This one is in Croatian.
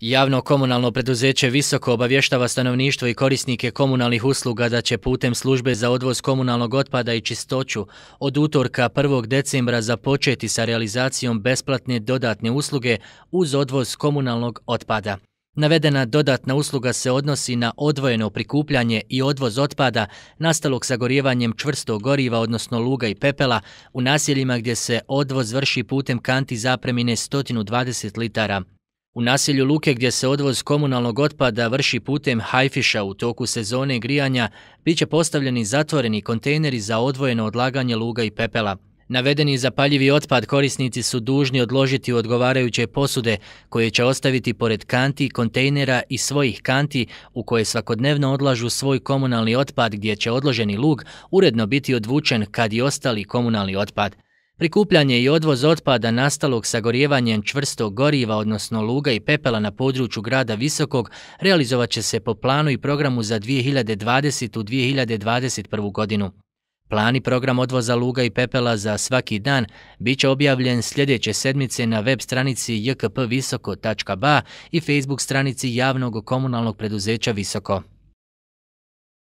Javno komunalno preduzeće Visoko obavještava stanovništvo i korisnike komunalnih usluga da će putem službe za odvoz komunalnog otpada i čistoću od utorka 1. decembra započeti sa realizacijom besplatne dodatne usluge uz odvoz komunalnog otpada. Navedena dodatna usluga se odnosi na odvojeno prikupljanje i odvoz otpada nastalog sagorijevanjem čvrstog goriva, odnosno luga i pepela, u naseljima gdje se odvoz vrši putem kanti zapremine 120 litara. U naselju Luke gdje se odvoz komunalnog otpada vrši putem hajfiša u toku sezone grijanja, bit će postavljeni zatvoreni kontejneri za odvojeno odlaganje luga i pepela. Navedeni zapaljivi otpad korisnici su dužni odložiti u odgovarajuće posude koje će ostaviti pored kanti, kontejnera i svojih kanti u koje svakodnevno odlažu svoj komunalni otpad gdje će odloženi lug uredno biti odvučen kad i ostali komunalni otpad. Prikupljanje i odvoz otpada nastalog sagorjevanjem čvrstog goriva, odnosno luga i pepela na području grada Visokog, realizovat će se po planu i programu za 2020-2021. godinu. Plan i program odvoza luga i pepela za svaki dan bit će objavljen sljedeće sedmice na web stranici jkpvisoko.ba i Facebook stranici javnog komunalnog preduzeća Visoko.